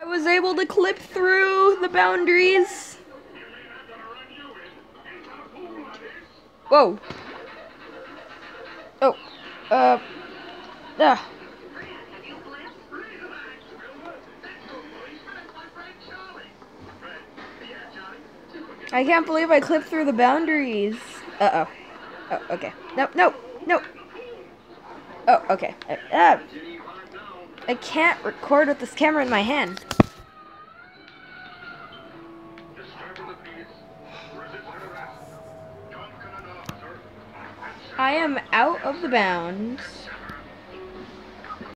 I was able to clip through the boundaries. Whoa. Oh. Uh. Ah. I can't believe I clipped through the boundaries. Uh oh. Oh, okay. No, no, no. Oh, okay. Uh, uh, I can't record with this camera in my hand. I am out of the bounds.